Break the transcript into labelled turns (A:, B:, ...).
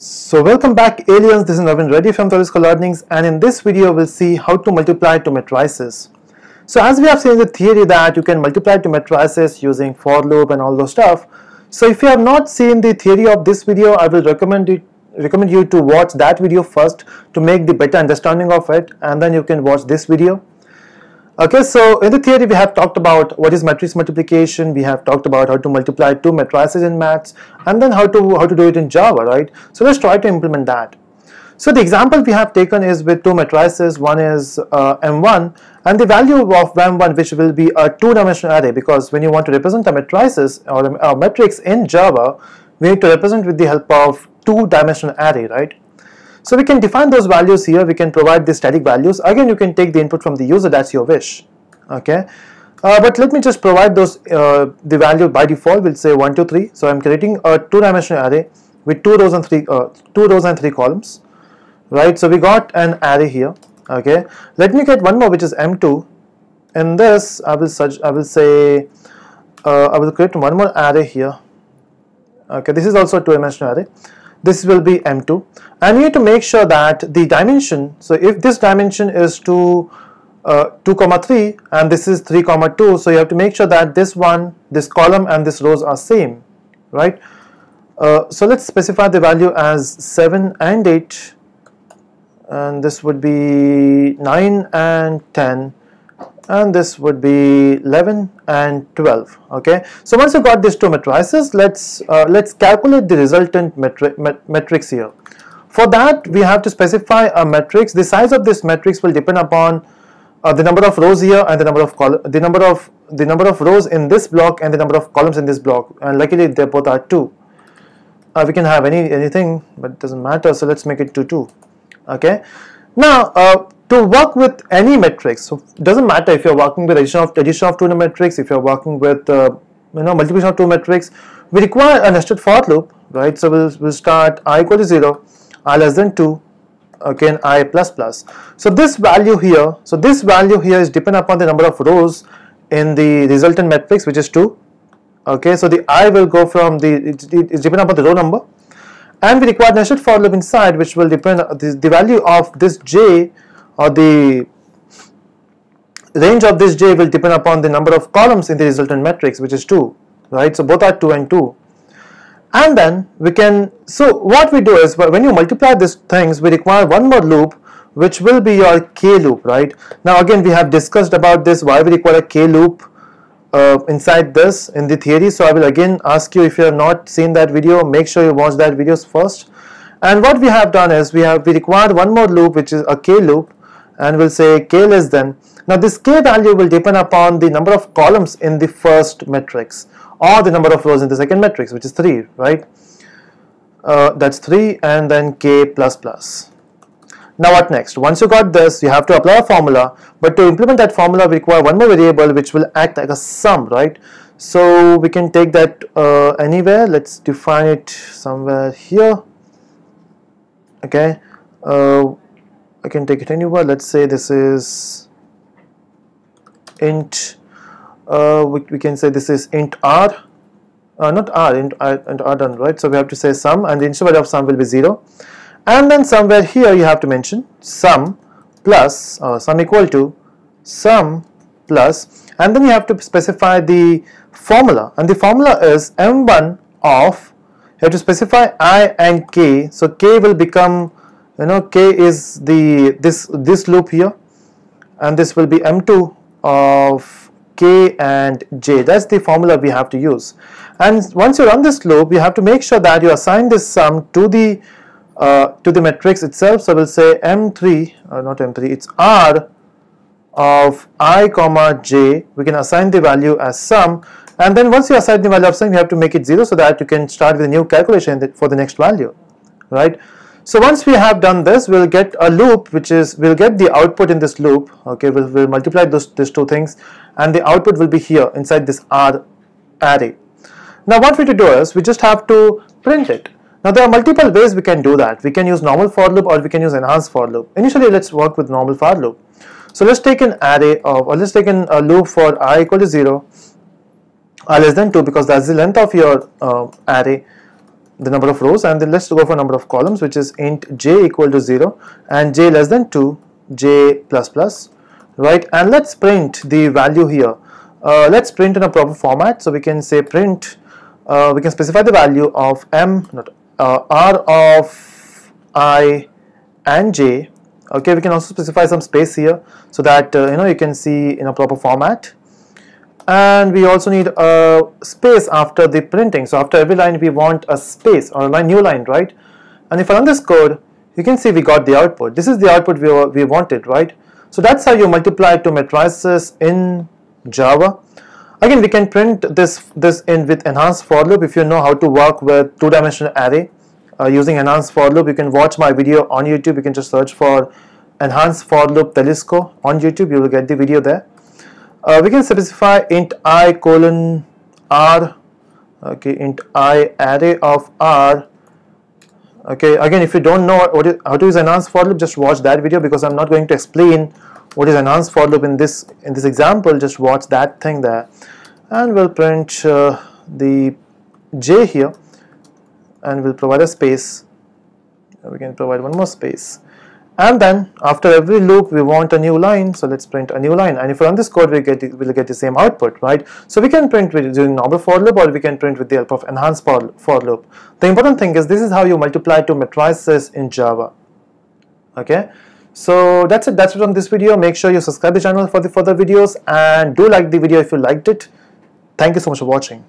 A: So welcome back aliens, this is Navin Reddy from Telusko Learnings and in this video we'll see how to multiply two matrices. So as we have seen the theory that you can multiply two matrices using for loop and all those stuff. So if you have not seen the theory of this video, I will recommend it recommend you to watch that video first to make the better understanding of it and then you can watch this video. Okay, so in the theory we have talked about what is matrix multiplication, we have talked about how to multiply two matrices in maths and then how to how to do it in Java, right? So let's try to implement that. So the example we have taken is with two matrices, one is uh, M1 and the value of M1 which will be a two-dimensional array because when you want to represent a matrices or a, a matrix in Java, we need to represent with the help of two-dimensional array, right? So we can define those values here, we can provide the static values. Again, you can take the input from the user, that's your wish. Okay. Uh, but let me just provide those, uh, the value by default, we'll say 1, 2, 3. So I'm creating a two-dimensional array with two rows and three, uh, two rows and three columns. Right, so we got an array here. Okay, let me get one more which is M2. In this, I will I will say uh, I will create one more array here. Okay, this is also a two-dimensional array this will be m2 and you need to make sure that the dimension so if this dimension is 2 uh, 2 comma 3 and this is 3 comma 2 so you have to make sure that this one this column and this rows are same right? Uh, so let's specify the value as 7 and 8 and this would be 9 and 10 and this would be 11 and 12 okay? So once you got these two matrices let's uh, let's calculate the resultant metri met matrix here. For that we have to specify a matrix. The size of this matrix will depend upon uh, the number of rows here and the number of the number of the number of rows in this block and the number of columns in this block. And luckily they both are 2 uh, we can have any anything but it doesn't matter so let's make it 2 2 okay? Now uh, to work with any matrix so it doesn't matter if you're working with addition of addition of two matrix if you're working with uh, you know multiplication of two matrix we require a nested for loop right? So we'll, we'll start i equal to 0 i less than 2 again i plus plus. So this value here so this value here is depend upon the number of rows in the resultant matrix which is 2 okay? So the i will go from the it's, it's depend upon the row number. And we require nested for loop inside which will depend the, the value of this j or the range of this j will depend upon the number of columns in the resultant matrix which is 2 right? So both are 2 and 2 and then we can so what we do is when you multiply these things we require one more loop which will be your k loop right? Now again we have discussed about this why we require a k loop uh, inside this in the theory. So I will again ask you if you have not seen that video make sure you watch that videos first. And what we have done is we have we required one more loop which is a k loop and we'll say k less than. Now this k value will depend upon the number of columns in the first matrix or the number of rows in the second matrix which is 3 right. Uh, that's 3 and then k plus plus. Now what next? Once you got this you have to apply a formula but to implement that formula we require one more variable which will act like a sum right. So we can take that uh, anywhere let's define it somewhere here okay. Uh, I can take it anywhere. Let's say this is int uh, we, we, can say this is int r uh, not r int, int r done right? So we have to say sum and the interval of sum will be 0 and then somewhere here you have to mention sum plus uh, sum equal to sum plus and then you have to specify the formula. And the formula is m1 of you have to specify i and k. So k will become you know k is the this this loop here and this will be m2 of k and j. That's the formula we have to use. And once you run this loop you have to make sure that you assign this sum to the uh, to the matrix itself. So we'll say m3 uh, not m3 it's r of i comma j. We can assign the value as sum. And then once you assign the value of sum you have to make it 0 so that you can start with a new calculation for the next value right so once we have done this, we'll get a loop which is, we'll get the output in this loop, okay, we'll, we'll multiply those, these two things and the output will be here inside this R array. Now what we to do is, we just have to print it. Now there are multiple ways we can do that. We can use normal for loop or we can use enhanced for loop. Initially let's work with normal for loop. So let's take an array of, or let's take an, a loop for i equal to 0, i less than 2 because that's the length of your uh, array the number of rows and then let's go for number of columns which is int j equal to 0 and j less than 2 j plus plus. Right and let's print the value here. Uh, let's print in a proper format so we can say print uh, we can specify the value of m not uh, r of i and j. Okay we can also specify some space here so that uh, you know you can see in a proper format and we also need a space after the printing. So after every line we want a space or a line, new line right? And if I run this code you can see we got the output. This is the output we, we wanted right? So that's how you multiply two matrices in Java. Again we can print this this in with enhanced for loop. If you know how to work with two-dimensional array uh, using enhanced for loop you can watch my video on YouTube. You can just search for enhanced for loop Telusko on YouTube. You will get the video there uh, we can specify int i colon r okay int i array of r. Okay again if you don't know what is, how to use enhanced for loop just watch that video because I'm not going to explain what is enhanced for loop in this in this example. Just watch that thing there. And we'll print uh, the j here and we'll provide a space. We can provide one more space and then after every loop we want a new line. So let's print a new line. And if we run this code we get we'll get the same output right? So we can print with using normal for loop or we can print with the help of enhanced for, for loop. The important thing is this is how you multiply two matrices in java. Okay? So that's it. That's it on this video. Make sure you subscribe the channel for the further videos. And do like the video if you liked it. Thank you so much for watching